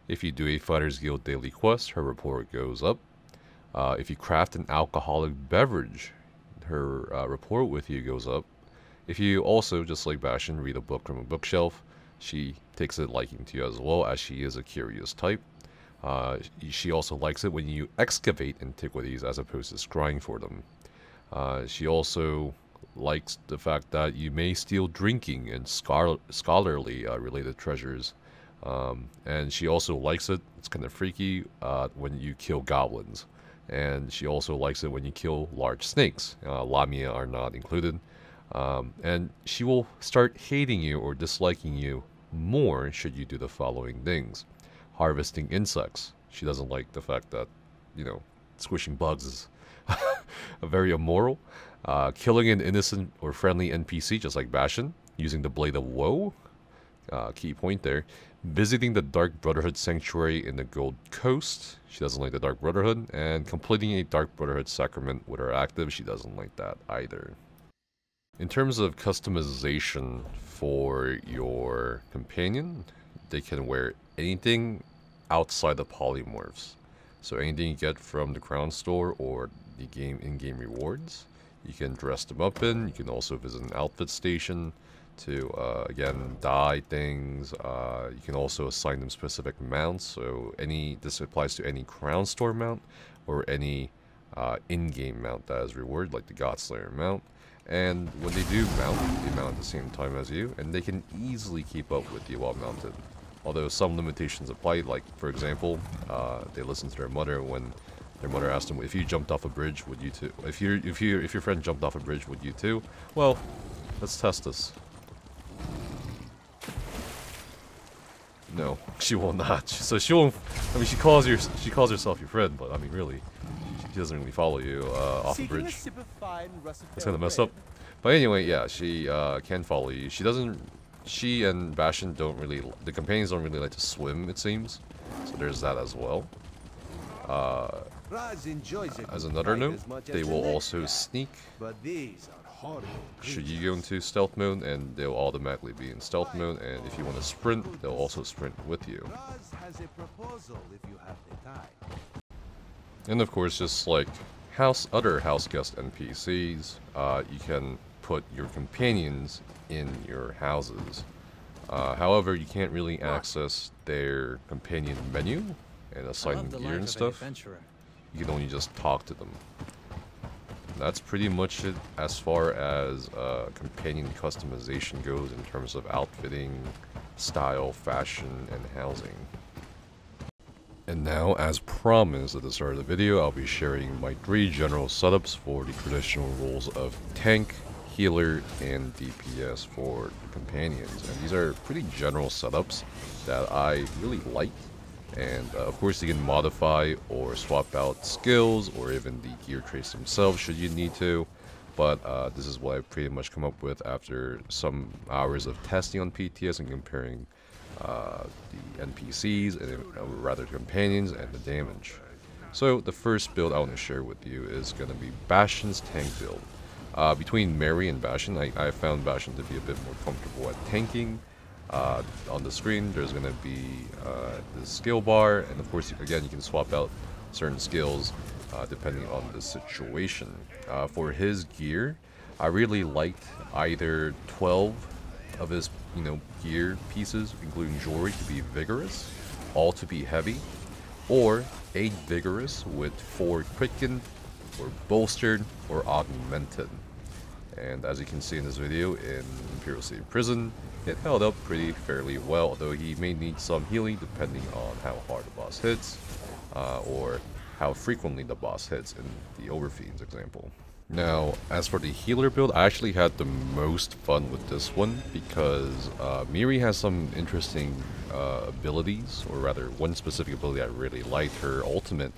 If you do a Fighters Guild daily quest, her report goes up. Uh, if you craft an alcoholic beverage, her uh, report with you goes up. If you also, just like Bastian, read a book from a bookshelf, she takes a liking to you as well, as she is a curious type. Uh, she also likes it when you excavate antiquities as opposed to scrying for them. Uh, she also likes the fact that you may steal drinking and scholarly uh, related treasures. Um, and she also likes it, it's kind of freaky, uh, when you kill goblins. And she also likes it when you kill large snakes. Uh, Lamia are not included. Um, and she will start hating you or disliking you more should you do the following things. Harvesting insects. She doesn't like the fact that, you know, squishing bugs is a very immoral. Uh, killing an innocent or friendly NPC, just like Bastian, using the Blade of Woe. Uh, key point there. Visiting the Dark Brotherhood Sanctuary in the Gold Coast. She doesn't like the Dark Brotherhood. And completing a Dark Brotherhood Sacrament with her active. She doesn't like that either. In terms of customization for your companion, they can wear anything outside the polymorphs. So anything you get from the crown store or the game in-game rewards, you can dress them up in. You can also visit an outfit station to, uh, again, dye things. Uh, you can also assign them specific mounts. So any this applies to any crown store mount or any uh, in-game mount that is reward, like the Godslayer mount. And when they do mount, they mount at the same time as you, and they can easily keep up with you while mounted. Although some limitations apply, like for example, uh, they listen to their mother when their mother asked him, "If you jumped off a bridge, would you too? If you if you if your friend jumped off a bridge, would you too?" Well, let's test this. No, she will not. So she won't. I mean, she calls your she calls herself your friend, but I mean, really, she doesn't really follow you uh, off the bridge. That's kind of messed up. But anyway, yeah, she uh, can follow you. She doesn't. She and Bastian don't really. The companions don't really like to swim. It seems. So there's that as well. Uh, as another note, they will also sneak. Should you go into stealth mode, and they'll automatically be in stealth mode, and if you want to sprint, they'll also sprint with you. And of course, just like house other house guest NPCs, uh, you can put your companions in your houses. Uh, however, you can't really access their companion menu and assign gear and stuff. You can only just talk to them. That's pretty much it as far as uh, companion customization goes in terms of outfitting, style, fashion, and housing. And now, as promised at the start of the video, I'll be sharing my three general setups for the traditional roles of tank, healer, and DPS for companions. And these are pretty general setups that I really like. And uh, of course you can modify or swap out skills or even the gear traits themselves should you need to. But uh, this is what I've pretty much come up with after some hours of testing on PTS and comparing uh, the NPCs, and uh, rather companions, and the damage. So the first build I want to share with you is going to be Bastian's tank build. Uh, between Mirri and Bastian, I, I found Bastian to be a bit more comfortable at tanking. Uh, on the screen, there's going to be uh, the skill bar, and of course, again, you can swap out certain skills uh, depending on the situation. Uh, for his gear, I really liked either 12 of his you know, gear pieces, including jewelry, to be vigorous, all to be heavy, or 8 vigorous with 4 quickened, or bolstered, or augmented. And as you can see in this video, in Imperial City Prison, it held up pretty fairly well, though he may need some healing depending on how hard the boss hits, uh, or how frequently the boss hits in the Overfiend's example. Now, as for the healer build, I actually had the most fun with this one because uh, Mirri has some interesting uh, abilities, or rather one specific ability I really liked, her ultimate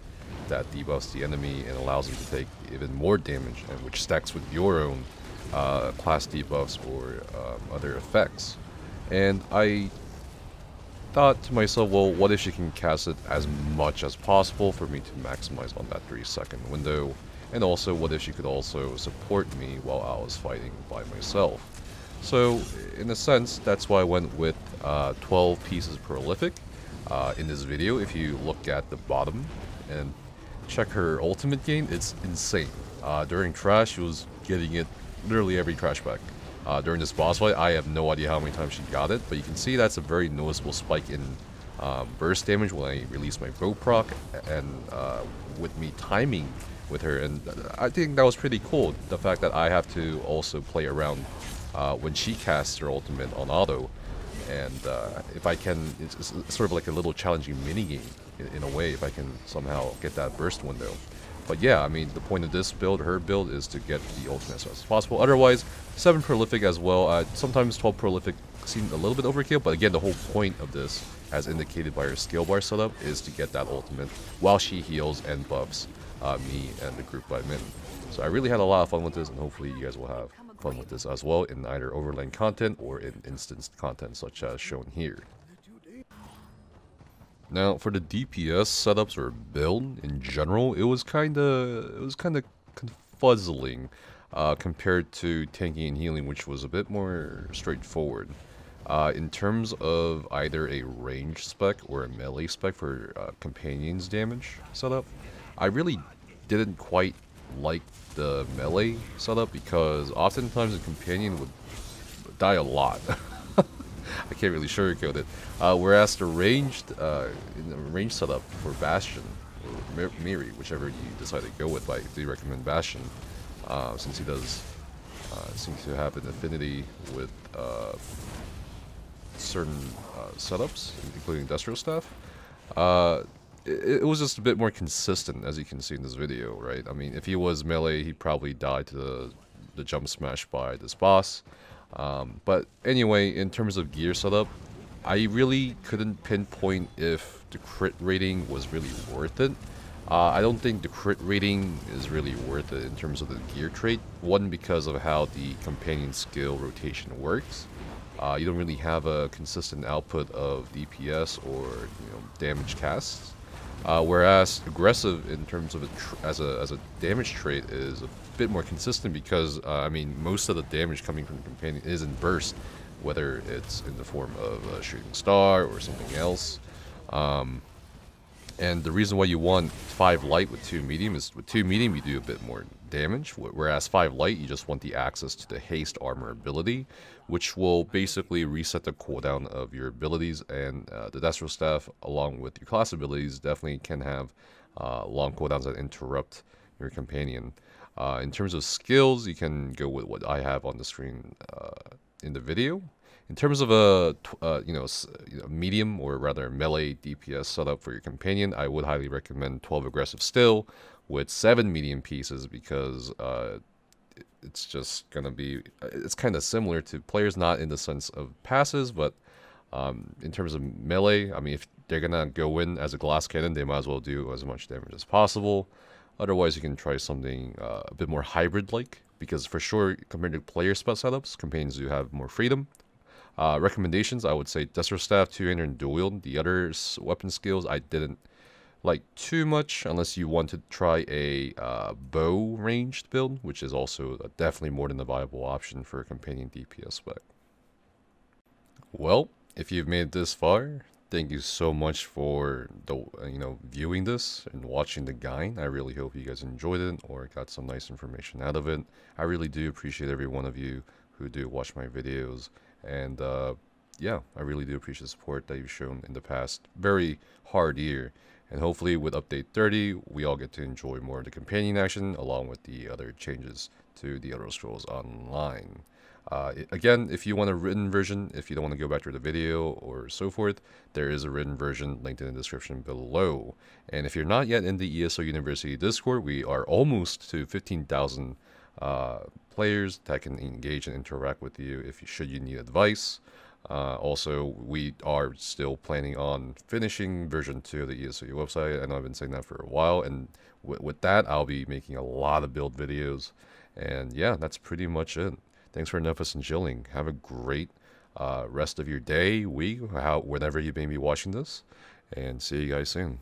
that debuffs the enemy and allows him to take even more damage, and which stacks with your own uh, class debuffs or um, other effects. And I thought to myself, well, what if she can cast it as much as possible for me to maximize on that 3 second window? And also, what if she could also support me while I was fighting by myself? So, in a sense, that's why I went with uh, 12 pieces prolific. Uh, in this video, if you look at the bottom and check her ultimate gain, it's insane. Uh, during trash, she was getting it literally every trash pack. Uh, during this boss fight, I have no idea how many times she got it, but you can see that's a very noticeable spike in um, burst damage when I release my bow proc, and uh, with me timing with her, and I think that was pretty cool. The fact that I have to also play around uh, when she casts her ultimate on auto, and uh, if I can, it's, it's, sort of like a little challenging mini game in, in, a way. If I can somehow get that burst window, but yeah, I mean the point of this build, her build, is to get the ultimate as fast as possible. Otherwise, seven prolific as well. Uh, sometimes twelve prolific seemed a little bit overkill, but again, the whole point of this, as indicated by her skill bar setup, is to get that ultimate while she heals and buffs uh, me and the group by min. So I really had a lot of fun with this, and hopefully you guys will have fun with this as well in either overland content or in instanced content such as shown here. Now, for the DPS setups or build in general, it was kind of it was kind of confuzzling uh, compared to tanking and healing, which was a bit more straightforward. Uh, in terms of either a range spec or a melee spec for uh, companions damage setup, I really didn't quite like the melee setup because oftentimes the companion would die a lot. I can't really sugarcoat it. Uh, whereas the ranged uh, range setup for Bastian or Mirri, whichever you decide to go with, I do recommend Bastian uh, since he does uh, seems to have an affinity with uh, certain uh, setups, including industrial stuff it, it, was just a bit more consistent, as you can see in this video, right? I mean, if he was melee, he probably died to the, the jump smash by this boss. Um, but anyway, in terms of gear setup, I really couldn't pinpoint if the crit rating was really worth it. Uh, I don't think the crit rating is really worth it in terms of the gear trait. One, because of how the companion skill rotation works. Uh, you don't really have a consistent output of DPS or you know damage casts. Uh, whereas aggressive in terms of a as a as a damage trait is a bit more consistent because uh, I mean most of the damage coming from companion is in burst, whether it's in the form of a shooting star or something else. Um, and the reason why you want 5 light with 2 medium is with 2 medium you do a bit more damage, whereas 5 light you just want the access to the haste armor ability, which will basically reset the cooldown of your abilities, and uh, the Destro Staff, along with your class abilities, definitely can have uh, long cooldowns that interrupt your companion. Uh, in terms of skills, you can go with what I have on the screen uh, in the video, in terms of a uh, you know medium or rather melee DPS setup for your companion, I would highly recommend 12 aggressive still with seven medium pieces because uh, it's just gonna be it's kind of similar to players not in the sense of passes, but um, in terms of melee, I mean if they're gonna go in as a glass cannon, they might as well do as much damage as possible. Otherwise, you can try something uh, a bit more hybrid-like because for sure, compared to player spell setups, companions do have more freedom uh, recommendations, I would say Destro Staff, Two-Hander, and Dual Wield. The other weapon skills I didn't like too much unless you want to try a uh, bow ranged build, which is also definitely more than a viable option for a companion DPS spec. Well, if you've made it this far, thank you so much for the you know viewing this and watching the guide. I really hope you guys enjoyed it or got some nice information out of it. I really do appreciate every one of you who do watch my videos and uh, yeah, I really do appreciate the support that you've shown in the past very hard year. And hopefully with update 30, we all get to enjoy more of the companion action along with the other changes to the Elder Scrolls Online. Uh, again, if you want a written version, if you don't want to go back to the video or so forth, there is a written version linked in the description below. And if you're not yet in the ESO University Discord, we are almost to 15,000 uh, players that can engage and interact with you if you, should you need advice. Uh, also, we are still planning on finishing version 2 of the ESOU website. I know I've been saying that for a while, and with that, I'll be making a lot of build videos. And yeah, that's pretty much it. Thanks for Nefas and chilling. Have a great uh, rest of your day, week, how, whenever you may be watching this, and see you guys soon.